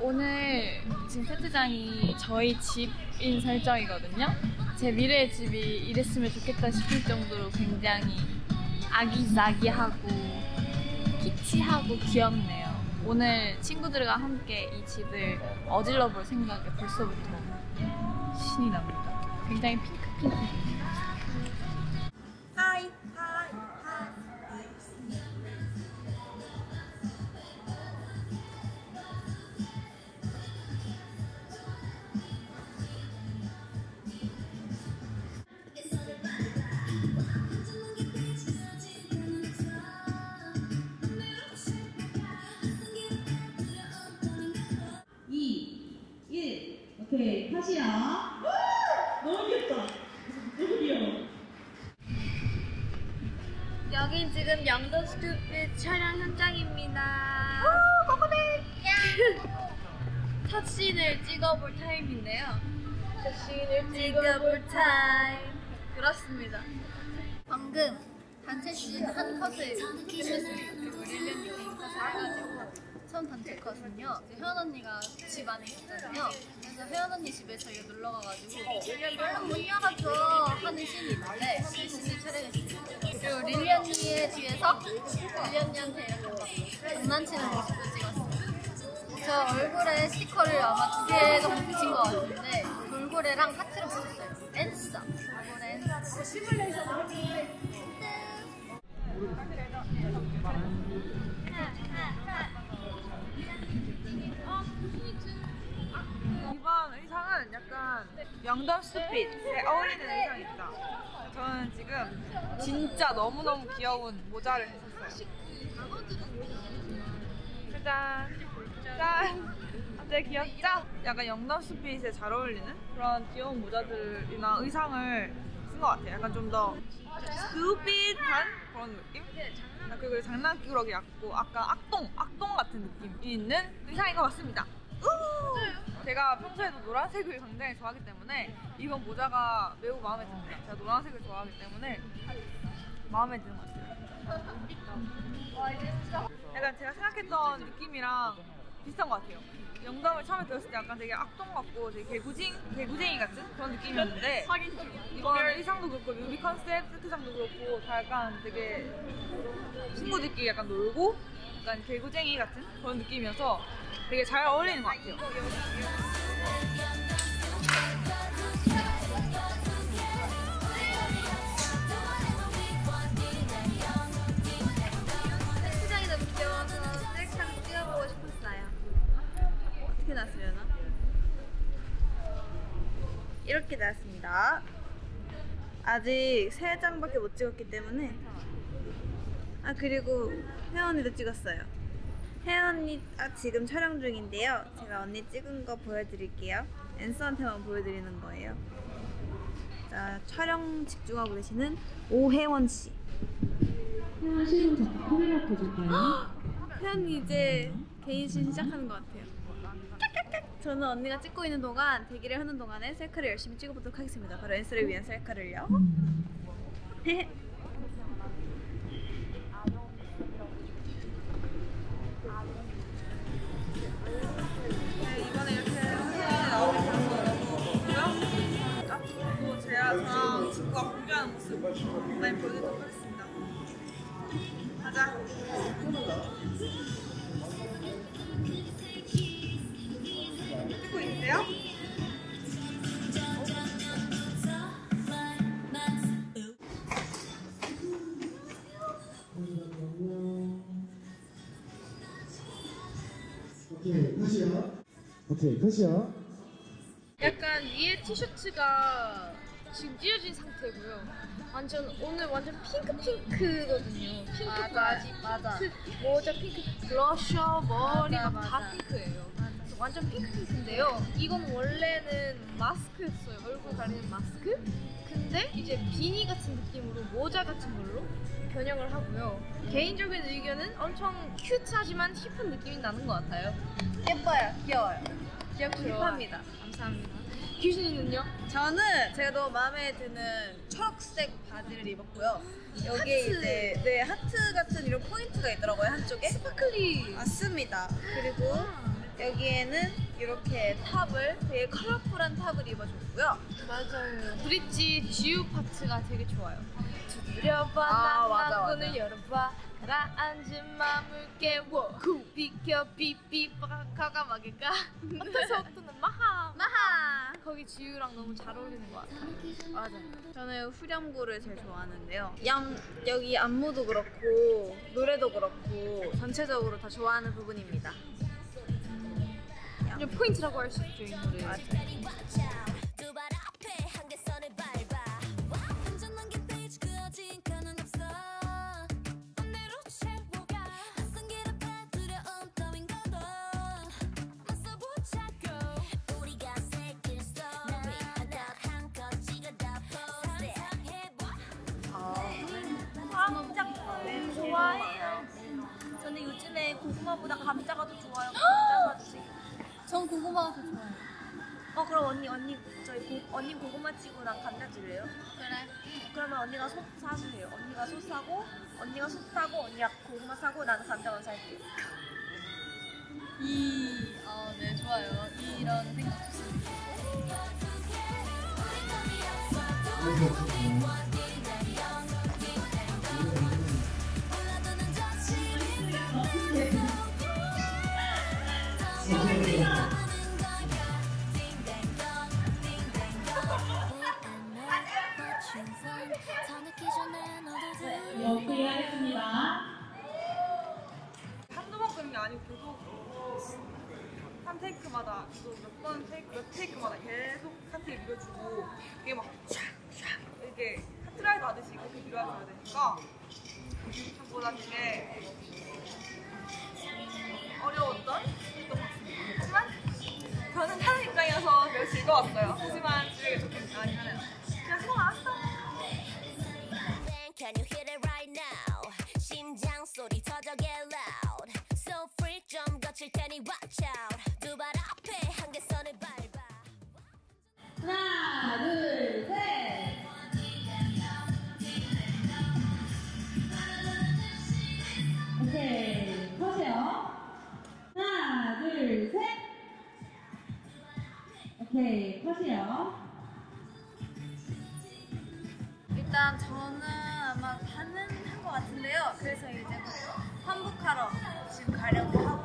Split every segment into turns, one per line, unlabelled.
오늘 세트장이 저희 집인 설정이거든요. 제 미래의 집이 이랬으면 좋겠다 싶을 정도로 굉장히 아기자기하고 키치하고 귀엽네요. 오늘 친구들과 함께 이 집을 어질러 볼 생각에 벌써부터 신이 납니다. 굉장히 핑크핑크.
컷이야. 너무 귀엽다. 너무 귀여워.
여긴 지금 Young Dumb Stupid 촬영 현장입니다. 꼬꼬네! 첫 씬을 찍어볼 타임인데요. 첫 씬을 찍어볼 타임. 그렇습니다. 방금 단체 씬한 컷을 끝냈습니다. 그리고 릴리언 님이 컷을 해가지고 처음 단체 컷은요. 이제 해원 언니가 집 안에 있었잖아요. 그래서 해원 언니 집에 저희가 놀러 가가지고 릴리 언니 문 열어줘 하는 씬이 있는데 그 씬을 촬영했습니다. 그리고 릴리 언니의 뒤에서 릴리 언니한테 이렇게 막 장난치는 모습을 찍었어요. 저 얼굴에 스티커를 아마 두 개 정도 붙인 것 같은데 돌고래랑 하트를 붙였어요. 엔써. 돌고래 엔써.
이번 영던 스핏에 어울리는 의상입니다. 저는 지금 진짜 너무너무 귀여운 모자를 했었어요. 짜잔. 짠. 어때 귀엽죠? 약간 영던 스핏에 잘 어울리는 그런 귀여운 모자들이나 의상을 쓴 것 같아요. 약간 좀 더 스피드한 그런 느낌? 아, 그리고 장난꾸러기 같고 약간 악동, 악동 같은 느낌이 있는 의상인 것 같습니다. 우! 제가 평소에도 노란색을 굉장히 좋아하기 때문에 이번 모자가 매우 마음에 듭니다. 제가 노란색을 좋아하기 때문에 마음에 드는 것 같아요. 약간 제가 생각했던 느낌이랑 비슷한 것 같아요. 영감을 처음에 들었을 때 약간 되게 악동 같고 되게 개구쟁, 개구쟁이 같은 그런 느낌이었는데 이번 의상도 그렇고 뮤비 컨셉, 세트장도 그렇고 다 약간 되게 친구들끼리 약간 놀고 약간 개구쟁이 같은 그런 느낌이어서 되게 잘 어울리는 것 같아요. 이렇게 나왔습니다. 아직 세 장밖에 못 찍었기 때문에 아 그리고 혜언이도 찍었어요. 혜언이가 지금 촬영 중인데요. 제가 언니 찍은 거 보여드릴게요. 앤서한테만 보여드리는 거예요. 자 촬영 집중하고 계시는 오혜원 씨.
하시는 자 카메라 켜줄까요?
혜연이 이제 개인 신 시작하는 것 같아요. 저는 언니가 찍고 있는 동안 대기를 하는 동안에 셀카를 열심히 찍어보도록 하겠습니다. 바로 앤서를 위한 셀카를요.
오케이, 컷이야. 오케이, 컷이야.
약간 위에 티셔츠가 지금 찢어진 상태고요. 완전 오늘 완전 핑크 핑크거든요. 핑크 바지, 맞아. 핑크, 모자 핑크, 블러셔, 머리
맞아,
막다
맞아.
핑크예요. 그래서 완전 핑크 핑크인데요. 이건 원래는 마스크였어요. 얼굴 가리는 마스크. 근데 이제 비니 같은 느낌으로 모자 같은 걸로
변형을 하고요. 개인적인 의견은 엄청 cute하지만 hip한 느낌이 나는 것 같아요. 예뻐요, 귀여워요. 귀엽고 hip합니다. 감사합니다. 규진이는요?
저는 제가 너무 마음에 드는 초록색 바지를 입었고요. 여기에
하트.
이제 네 하트 같은 이런 포인트가 있더라고요 한쪽에.
Sparkly.
맞습니다. 그리고 여기에는 이렇게 top을 되게 컬러풀한 top을 입어줬고요.
맞아요. 브릿지 지우 파트가 되게 좋아요. 두드려봐
아,
난 문을. 열어봐 가라앉은 마음을 깨워 후 비켜 삐삐 빠가가 막일까 뜨는 마하 마하 거기 지우랑 너무 잘 어울리는 것 같아요.
맞아요. 저는 후렴구를 제일 좋아하는데요. 양, 여기 안무도 그렇고 노래도 그렇고 전체적으로 다 좋아하는 부분입니다.
그냥 포인트라고 할수 있죠 이 노래.
두 발 앞에 한계선을 밟아 완전 넘긴 페이지 그어진 칸은 없어 맘대로 채워가 낯선 길 앞에 두려움 따윈 것도 맞서보자고 우리가 새길 스토리 하나 한껏 찍어다 post 상상해봐
감자 좋아해요. 저는 요즘에 고구마보다 감자가 더
고구마가 더 좋아요.
어 그럼 언니 언니 저희 고, 언니 고구마 치고 난 감자 줄래요?
그래.
그러면 언니가 솥 사주세요. 언니가 솥 사고 언니가 솥 사고 언니가 고구마 사고 나는 감자만 살게요.
이, 어, 네, 좋아요. 이런 생각 좋습니다.
테이크 밀어주고 이게 막 샥샥 이렇게 카트라이더 하듯이 그렇게 밀어줘야 되니까 생각보다 되게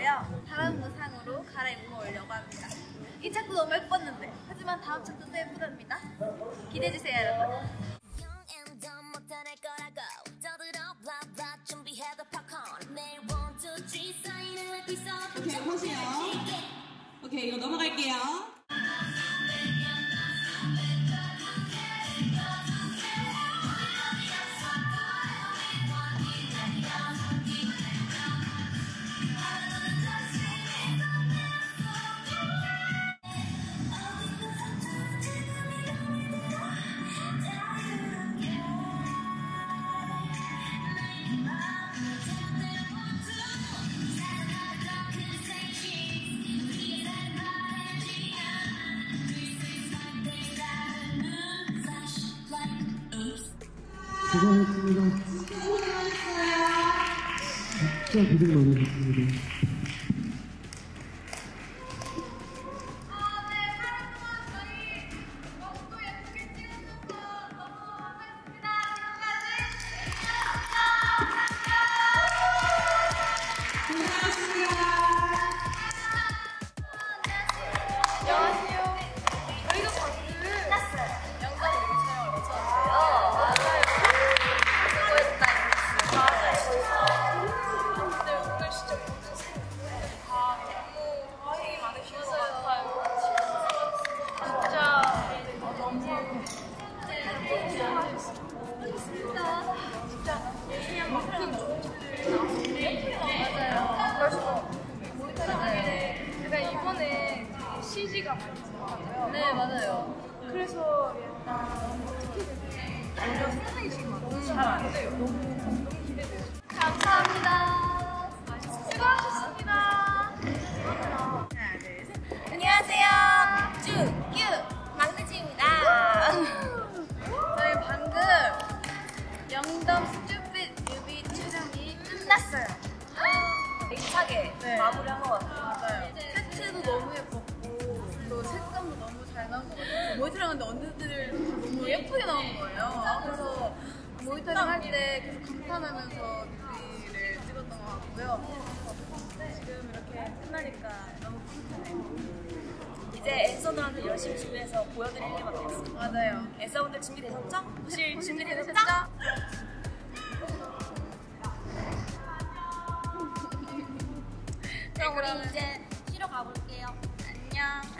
하고요.
다른 의상으로 갈아입고 오려고 합니다. 이 착도 너무 예뻤는데 하지만 다음 착도 또 예쁘답니다. 기대해주세요 여러분.
오케이, 컷이요. 오케이, 이거 넘어갈게요.
고생하셨습니다. 진짜 고생 많으셨습니다.
CG가 많이 들어가고요. 네, 맞아요. 그래서 약간 어떻게 될지
잘안 돼요. 너무 기대돼요.
모니터링 할때 계속 감탄하면서 뮤비를 찍었던 것 같고요. 지금 이렇게 끝나니까 너무 뿌듯하네요.
이제 앤서들한테 열심히 준비해서 보여드릴 일만 남았어요.
맞아요.
앤서분들 준비되셨죠? 혹시 준비되셨죠?
그럼 우리
우리 이제 쉬러 가볼게요. 안녕.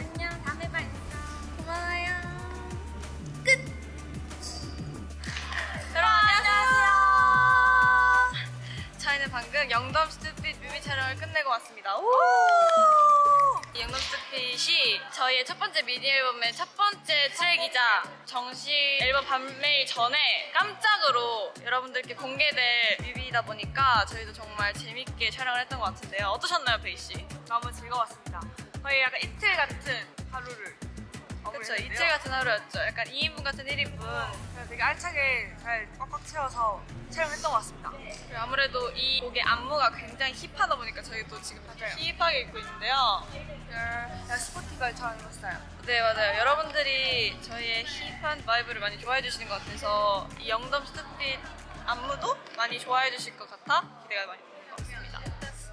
첫 번째 미니 앨범의 첫 번째 트랙이자 정식 앨범 발매 전에 깜짝으로 여러분들께 공개될 뮤비이다 보니까 저희도 정말 재밌게 촬영을 했던 것 같은데요. 어떠셨나요, 베이 씨?
너무 즐거웠습니다. 거의 약간 이틀 같은 하루를
그렇죠. 이틀 같은 하루였죠. 약간 2인분 같은 1인분.
그래서 되게 알차게 잘 꽉꽉 채워서 촬영했던 것 같습니다.
그리고 아무래도 이 곡의 안무가 굉장히 힙하다 보니까 저희도 지금 힙하게 입고 있는데요.
제가 sporty girl처럼 입었어요.
네 맞아요. 여러분들이 저희의 hip한 vibe를 많이 좋아해 주시는 것 같아서 이 Young Dumb Stupid 안무도 많이 좋아해 주실 것 같아 기대가 많이 되는 것 같습니다.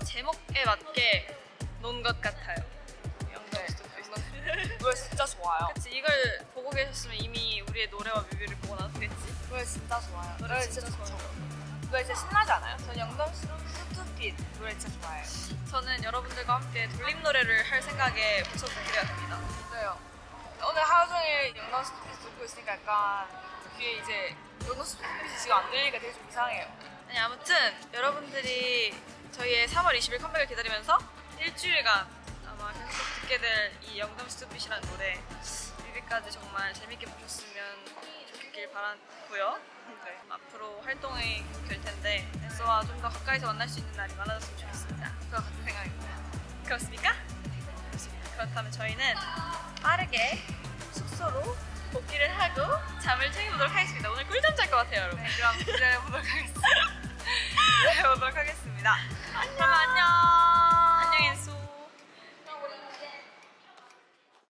제목에 맞게 논 것 같아요.
노래 진짜 좋아요.
그치 이걸 보고 계셨으면 이미 우리의 노래와 뮤비를 보고 나왔겠지.
노래 진짜 좋아요.
노래 진짜 좋아요.
노래 진짜 신나지 않아요? 저는 Young Dumb Stupid 노래 진짜 좋아해요.
저는 여러분들과 함께 돌림 노래를 할 생각에 기대가 됩니다.
맞아요. 오늘 하루 종일 영덤 스투핏 듣고 있으니까 약간 귀에 이제 영덤 스투핏이 지금 안 들리니까 되게 좀 이상해요.
아니 아무튼 여러분들이 저희의 3월 20일 컴백을 기다리면서 일주일간 계속 듣게 될 이 영덤 스투핏이라는 노래 뮤비까지 정말 재밌게 보셨으면 좋겠길 바라고요. 네, 앞으로 활동이 될 텐데 댄서와 좀 더 가까이서 만날 수 있는 날이 많아졌으면 좋겠습니다.
그거 같은 생각입니다.
그렇습니까? 그렇다면 저희는 빠르게 숙소로 복귀를 하고 잠을 챙겨보도록 하겠습니다. 오늘 꿀잠 잘 것 같아요, 여러분.
네, 그럼 기다려보도록 하겠습니다.
기다려보도록 하겠습니다. 그럼 안녕.